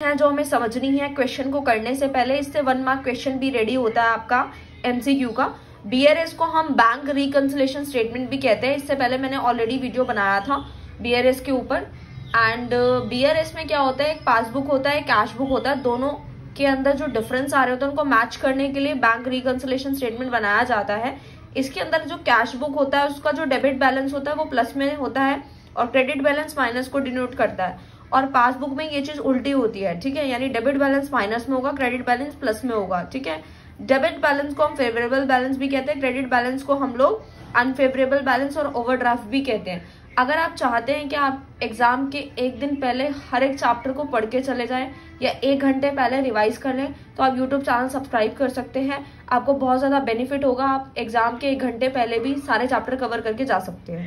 है जो हमें समझनी है क्वेश्चन को करने से पहले। इससे वन मार्क क्वेश्चन भी रेडी होता है आपका एमसीक्यू का। बीआरएस को हम बैंक रिकन्सिलेशन स्टेटमेंट भी कहते हैं। इससे पहले मैंने ऑलरेडी वीडियो बनाया था बीआरएस के ऊपर। एंड बीआरएस में क्या होता है? एक पासबुक होता है कैश बुक होता है। दोनों के अंदर जो डिफरेंस आ रहे होते हैं, उनको मैच करने के लिए बैंक रिकन्सिलेशन स्टेटमेंट बनाया जाता है। इसके अंदर जो कैश बुक होता है, उसका जो डेबिट बैलेंस होता है, वो प्लस में होता है और क्रेडिट बैलेंस माइनस को डिनोट करता है। और पासबुक में ये चीज़ उल्टी होती है, ठीक है? यानी डेबिट बैलेंस माइनस में होगा, क्रेडिट बैलेंस प्लस में होगा, ठीक है? डेबिट बैलेंस को हम फेवरेबल बैलेंस भी कहते हैं, क्रेडिट बैलेंस को हम लोग अनफेवरेबल बैलेंस और ओवरड्राफ्ट भी कहते हैं। अगर आप चाहते हैं कि आप एग्ज़ाम के एक दिन पहले हर एक चैप्टर को पढ़ के चले जाएँ या एक घंटे पहले रिवाइज कर लें तो आप यूट्यूब चैनल सब्सक्राइब कर सकते हैं। आपको बहुत ज़्यादा बेनिफिट होगा, आप एग्ज़ाम के एक घंटे पहले भी सारे चैप्टर कवर करके जा सकते हैं।